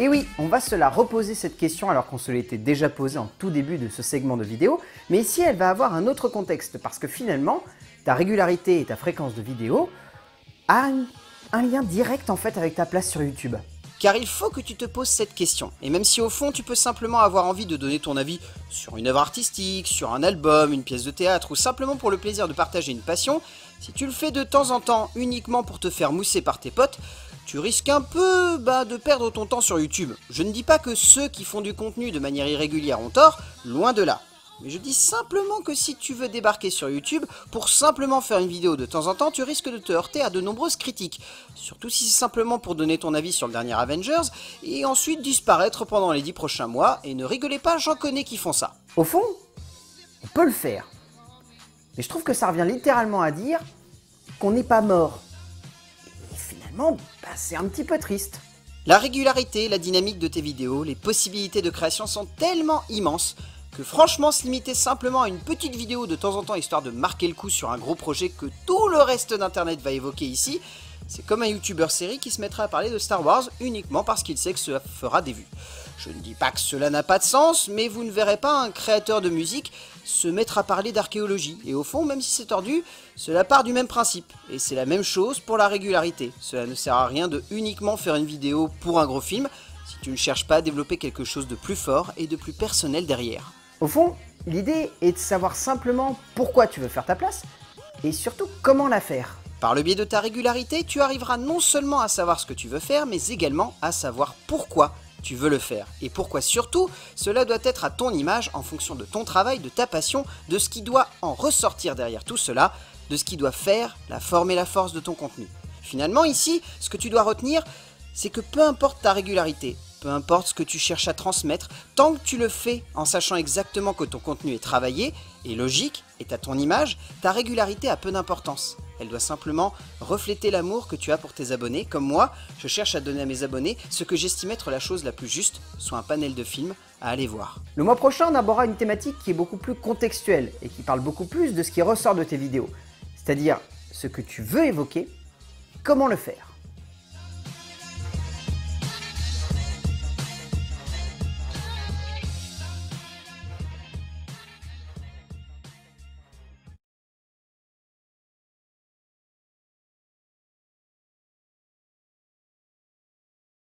Et oui, on va se la reposer cette question alors qu'on se l'était déjà posée en tout début de ce segment de vidéo, mais ici elle va avoir un autre contexte parce que finalement, ta régularité et ta fréquence de vidéo a un lien direct en fait avec ta place sur YouTube. Car il faut que tu te poses cette question. Et même si au fond tu peux simplement avoir envie de donner ton avis sur une œuvre artistique, sur un album, une pièce de théâtre ou simplement pour le plaisir de partager une passion, si tu le fais de temps en temps uniquement pour te faire mousser par tes potes, tu risques un peu bah, de perdre ton temps sur YouTube. Je ne dis pas que ceux qui font du contenu de manière irrégulière ont tort, loin de là. Mais je dis simplement que si tu veux débarquer sur YouTube pour simplement faire une vidéo de temps en temps, tu risques de te heurter à de nombreuses critiques. Surtout si c'est simplement pour donner ton avis sur le dernier Avengers et ensuite disparaître pendant les 10 prochains mois. Et ne rigolez pas, j'en connais qui font ça. Au fond, on peut le faire. Mais je trouve que ça revient littéralement à dire qu'on n'est pas mort. Bah, c'est un petit peu triste. La régularité, la dynamique de tes vidéos, les possibilités de création sont tellement immenses que franchement se limiter simplement à une petite vidéo de temps en temps histoire de marquer le coup sur un gros projet que tout le reste d'internet va évoquer ici, c'est comme un youtubeur série qui se mettra à parler de Star Wars uniquement parce qu'il sait que cela fera des vues. Je ne dis pas que cela n'a pas de sens, mais vous ne verrez pas un créateur de musique se mettre à parler d'archéologie. Et au fond, même si c'est tordu, cela part du même principe. Et c'est la même chose pour la régularité. Cela ne sert à rien de uniquement faire une vidéo pour un gros film si tu ne cherches pas à développer quelque chose de plus fort et de plus personnel derrière. Au fond, l'idée est de savoir simplement pourquoi tu veux faire ta place et surtout comment la faire. Par le biais de ta régularité, tu arriveras non seulement à savoir ce que tu veux faire, mais également à savoir pourquoi tu veux le faire. Et pourquoi surtout, cela doit être à ton image en fonction de ton travail, de ta passion, de ce qui doit en ressortir derrière tout cela, de ce qui doit faire la forme et la force de ton contenu. Finalement, ici, ce que tu dois retenir, c'est que peu importe ta régularité, peu importe ce que tu cherches à transmettre, tant que tu le fais en sachant exactement que ton contenu est travaillé, et logique, est à ton image, ta régularité a peu d'importance. Elle doit simplement refléter l'amour que tu as pour tes abonnés. Comme moi, je cherche à donner à mes abonnés ce que j'estime être la chose la plus juste, soit un panel de films à aller voir. Le mois prochain, on abordera une thématique qui est beaucoup plus contextuelle et qui parle beaucoup plus de ce qui ressort de tes vidéos. C'est-à-dire ce que tu veux évoquer, comment le faire.